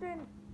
often